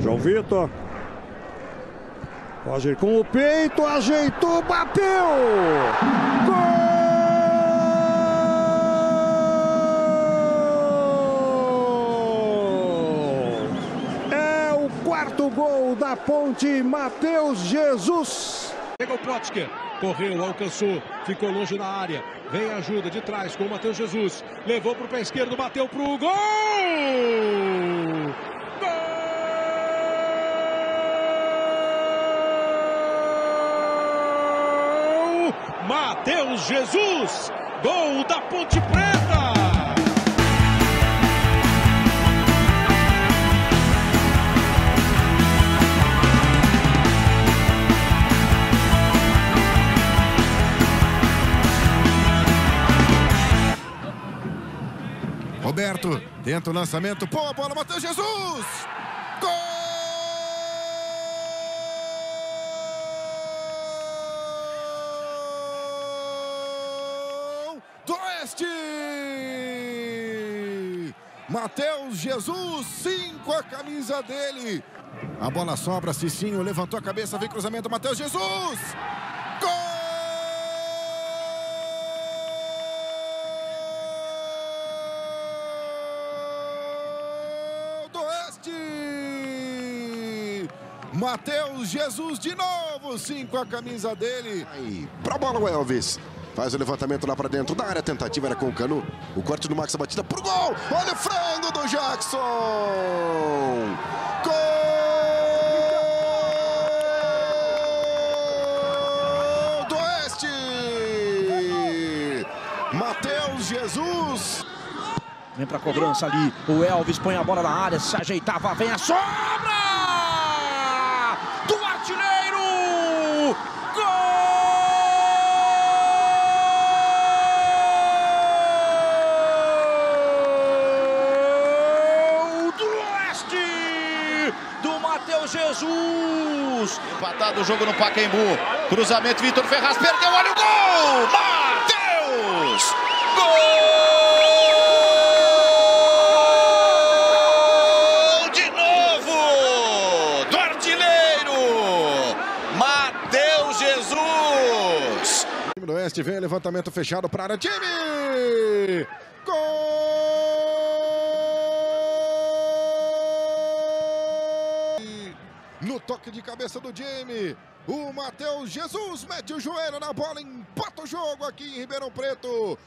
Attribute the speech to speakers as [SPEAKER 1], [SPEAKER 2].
[SPEAKER 1] João Vitor. Roger com o peito, ajeitou, bateu! Gol! É o quarto gol da Ponte, Matheus Jesus.
[SPEAKER 2] Pega o correu, alcançou, ficou longe da área. Vem a ajuda de trás com o Matheus Jesus. Levou para o pé esquerdo, bateu para o gol! Matheus Jesus, gol da Ponte Preta!
[SPEAKER 3] Roberto tenta o lançamento, pô, a bola, Matheus Jesus! Gol do Oeste! Matheus Jesus, cinco a camisa dele. A bola sobra, Cicinho levantou a cabeça, vem cruzamento, Matheus Jesus! do Oeste. Matheus Jesus de novo, cinco a camisa dele.
[SPEAKER 4] Aí, pra bola o Elvis. Faz o levantamento lá pra dentro da área, tentativa era com o Canu. O corte do Max, a batida pro gol. Olha o frango do Jackson. Gol do Oeste. Matheus Jesus.
[SPEAKER 5] Vem pra cobrança ali. O Elvis põe a bola na área, se ajeitava, vem a sobra! Do artilheiro! Gol do Oeste! Jesus!
[SPEAKER 6] Empatado o jogo no Pacaembu. Cruzamento, Vitor Ferraz perdeu, olha o gol! Matheus! Gol de novo! Do artilheiro! Matheus Jesus!
[SPEAKER 3] Time do Oeste vem levantamento fechado para a área. Time! Toque de cabeça do Jamie, o Matheus Jesus mete o joelho na bola, empata o jogo aqui em Ribeirão Preto.